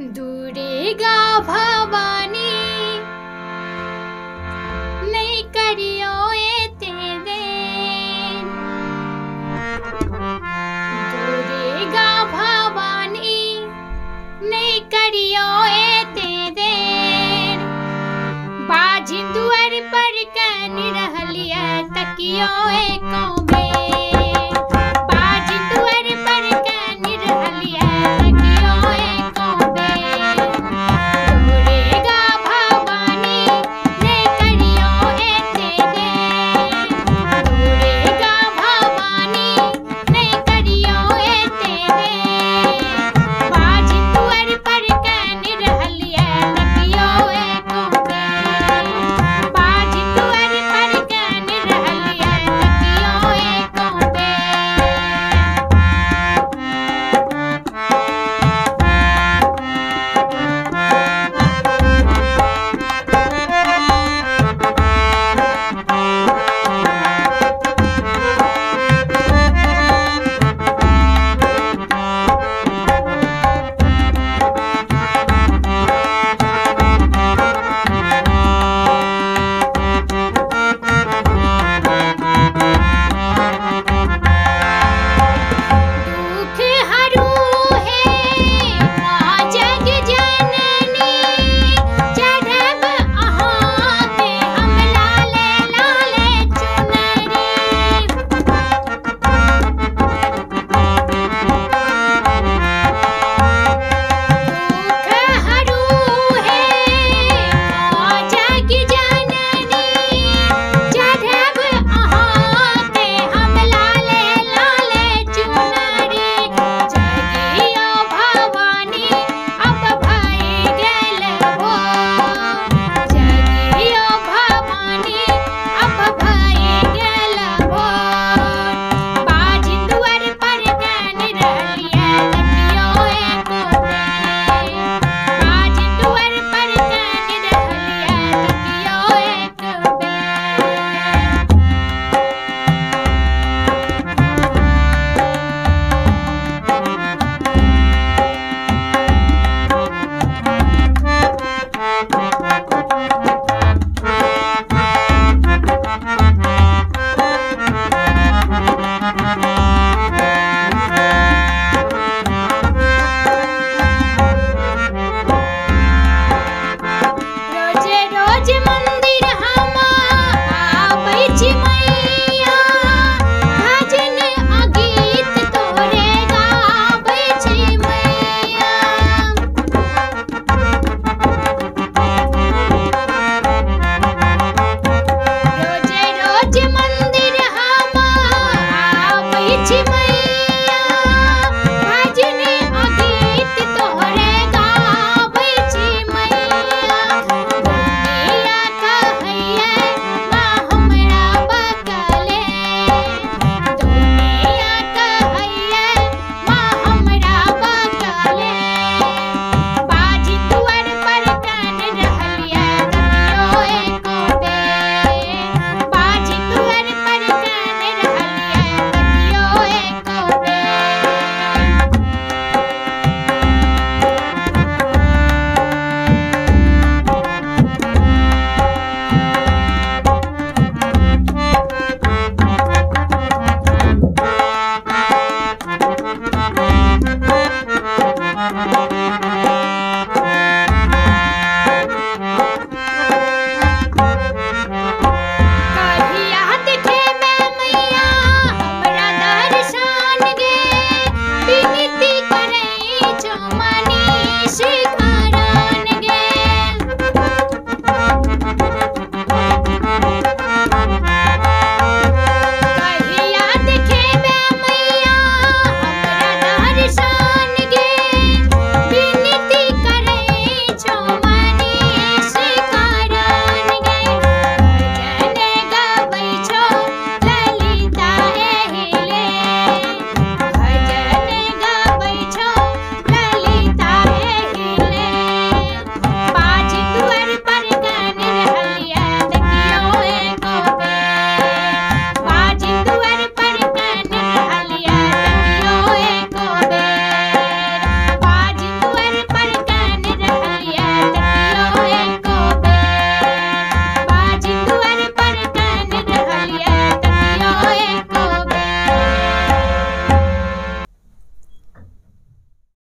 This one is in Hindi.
दुर्गा भवानी। नहीं करियो एते देन दुर्गा भवानी, नहीं करियो एते देन बाजिंदुअर पर कन रहलिया, तकियो एको में